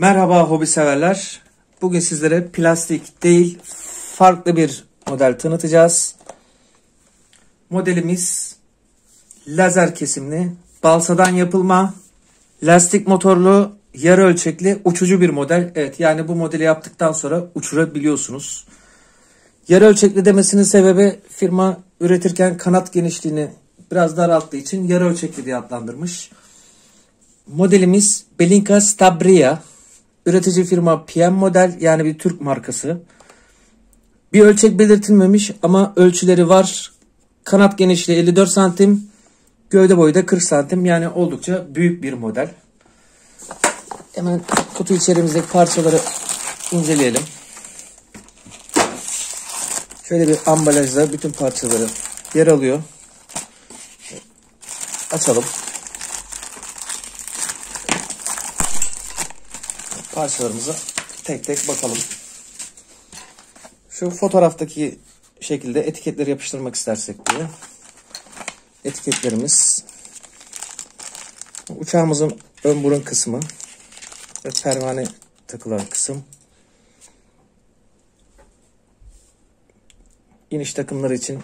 Merhaba hobi severler. Bugün sizlere plastik değil farklı bir model tanıtacağız. Modelimiz lazer kesimli, balsadan yapılma, lastik motorlu, yarı ölçekli, uçucu bir model. Evet yani bu modeli yaptıktan sonra uçurabiliyorsunuz. Yarı ölçekli demesinin sebebi firma üretirken kanat genişliğini biraz daralttığı için yarı ölçekli diye adlandırmış. Modelimiz Belinka Stabria. Üretici firma PM model yani bir Türk markası. Bir ölçek belirtilmemiş ama ölçüleri var. Kanat genişliği 54 santim. Gövde boyu da 40 santim. Yani oldukça büyük bir model. Hemen kutu içerimizdeki parçaları inceleyelim. Şöyle bir ambalajda bütün parçaları yer alıyor. Açalım. Parçalarımıza tek tek bakalım. Şu fotoğraftaki şekilde etiketleri yapıştırmak istersek diye. Etiketlerimiz uçağımızın ön burun kısmı ve pervane takılan kısım. iniş takımları için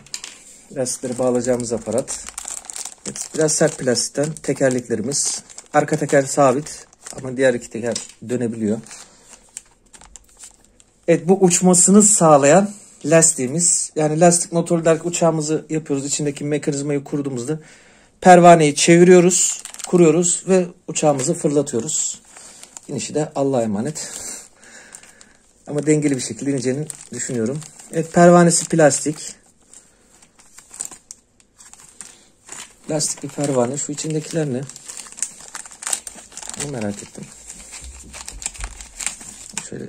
lastikleri bağlayacağımız aparat. Biraz sert plastikten tekerleklerimiz. Arka teker sabit ama diğer iki teker dönebiliyor. Evet bu uçmasını sağlayan lastiğimiz. Yani lastik motorlu derken uçağımızı yapıyoruz. İçindeki mekanizmayı kurduğumuzda pervaneyi çeviriyoruz, kuruyoruz ve uçağımızı fırlatıyoruz. İnişi de Allah'a emanet. Ama dengeli bir şekilde ineceğini düşünüyorum. Evet pervanesi plastik. Lastik bir pervane. Şu içindekiler ne? Bunu merak ettim. Şöyle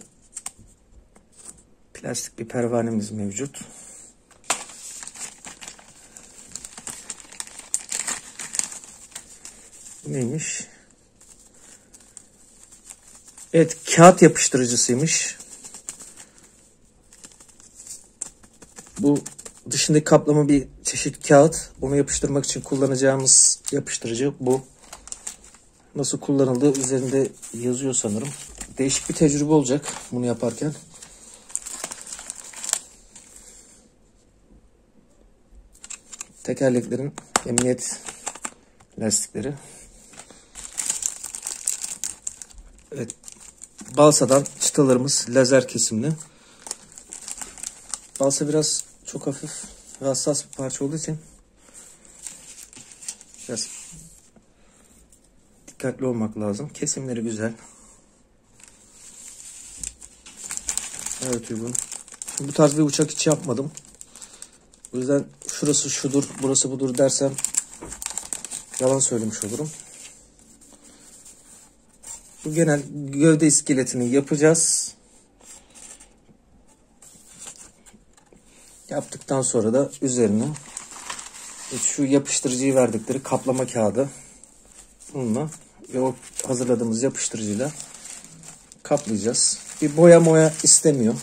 plastik bir pervanemiz mevcut. Neymiş? Evet kağıt yapıştırıcısıymış. Bu dışındaki kaplama bir çeşit kağıt. Onu yapıştırmak için kullanacağımız yapıştırıcı bu. Nasıl kullanıldığı üzerinde yazıyor sanırım. Değişik bir tecrübe olacak bunu yaparken. Tekerleklerin emniyet lastikleri. Evet. Balsadan çıtalarımız lazer kesimli. Balsa biraz çok hafif ve hassas bir parça olduğu için biraz dikkatli olmak lazım. Kesimleri güzel. Evet uygun. Bu tarz bir uçak hiç yapmadım. O yüzden şurası şudur, burası budur dersem yalan söylemiş olurum. Bu genel gövde iskeletini yapacağız. Yaptıktan sonra da üzerine şu yapıştırıcıyı verdikleri kaplama kağıdı bununla ve o hazırladığımız yapıştırıcıyla kaplayacağız. Bir boya moya istemiyor.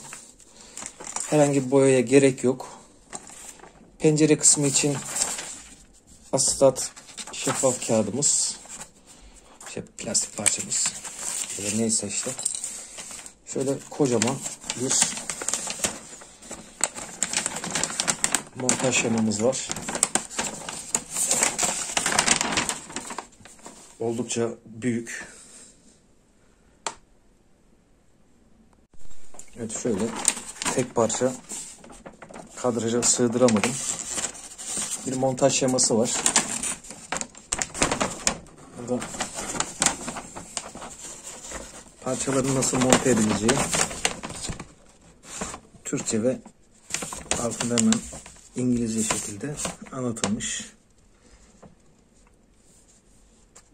Herhangi bir boyaya gerek yok. Pencere kısmı için astat şeffaf kağıdımız. Şey, plastik parçamız. Böyle neyse işte. Şöyle kocaman bir montaj şemamız var. Oldukça büyük. Evet şöyle tek parça kadraja sığdıramadım. Bir montaj şeması var. Burada parçaların nasıl monte edileceği Türkçe ve altında hemen İngilizce şekilde anlatılmış.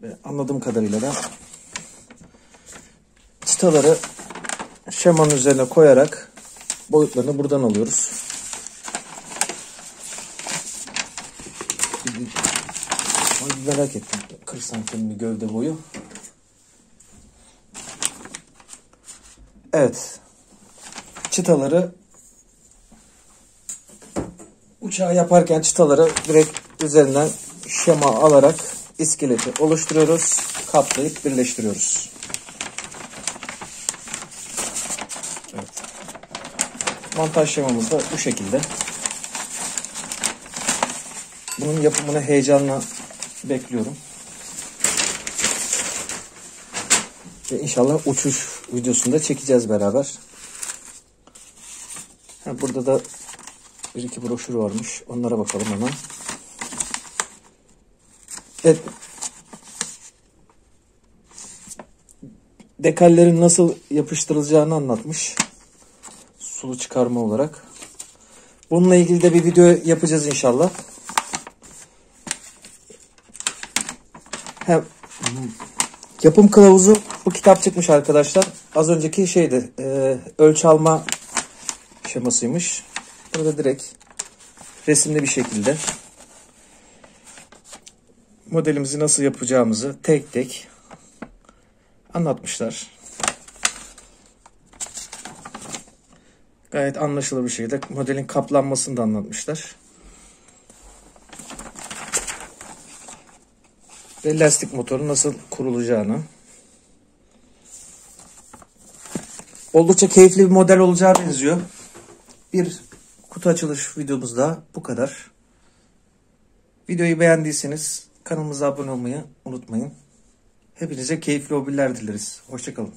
Ve anladığım kadarıyla da çıtaları şemanın üzerine koyarak boyutlarını buradan alıyoruz. Merak ettim. 40 santim bir gövde boyu. Evet. Çıtaları uçağı yaparken çıtaları direkt üzerinden şema alarak iskeleti oluşturuyoruz. Katlayıp birleştiriyoruz. Evet. Montaj şemamız da bu şekilde. Bunun yapımını heyecanla bekliyorum. Ve inşallah uçuş videosunda çekeceğiz beraber. Burada da bir iki broşür varmış. Onlara bakalım hemen. Evet. Dekallerin nasıl yapıştırılacağını anlatmış. Sulu çıkarma olarak. Bununla ilgili de bir video yapacağız inşallah. Hem yapım kılavuzu bu kitap çıkmış arkadaşlar. Az önceki şeydi. E, ölçü alma şemasıymış. Burada direkt resimli bir şekilde modelimizi nasıl yapacağımızı tek tek anlatmışlar. Gayet anlaşılır bir şekilde modelin kaplanmasını da anlatmışlar. Ve lastik motoru nasıl kurulacağını. Oldukça keyifli bir model olacağı benziyor. Bir kutu açılış videomuzda bu kadar. Videoyu beğendiyseniz Kanalımıza abone olmayı unutmayın. Hepinize keyifli hobiler dileriz. Hoşçakalın.